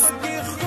vergeet.